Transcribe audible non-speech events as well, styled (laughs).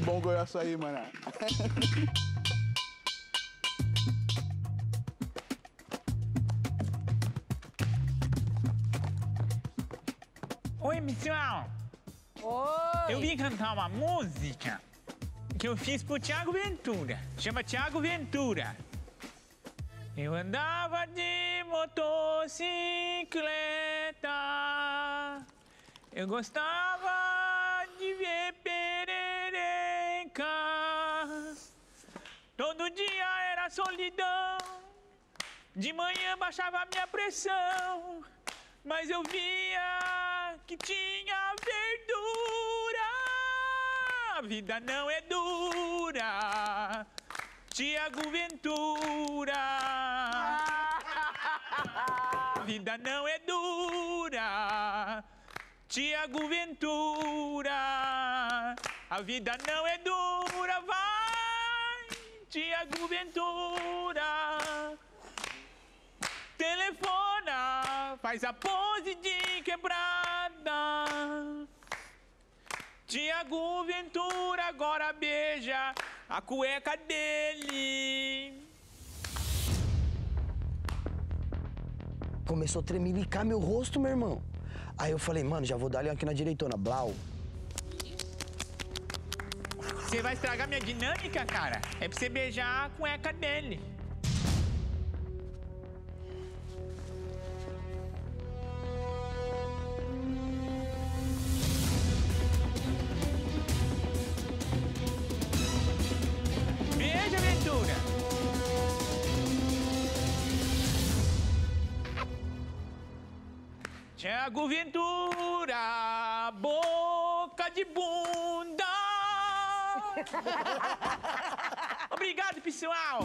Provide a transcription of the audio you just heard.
bom igual essa aí, mano. (laughs) Oi, pessoal! Oi! Eu vim cantar uma música que eu fiz pro Tiago Ventura. Chama Tiago Ventura. Eu andava de motocicleta. Eu gostava Todo dia era solidão. De manhã baixava minha pressão. Mas eu via que tinha verdura. A vida não é dura. Tiago Ventura. A vida não é dura. Tiago Ventura. A vida não é dura. Vai, Tiago Ventura. Telefona, faz a pose de quebrada. Tiago Ventura agora beija a cueca dele. Começou a tremelicar meu rosto, meu irmão. Aí eu falei, mano, já vou dar ali aqui na direitona, Blau. Você vai estragar minha dinâmica, cara? É pra você beijar a cueca dele. Beija, Ventura! Tiago Ventura, boca de bunda. Obrigado, pessoal.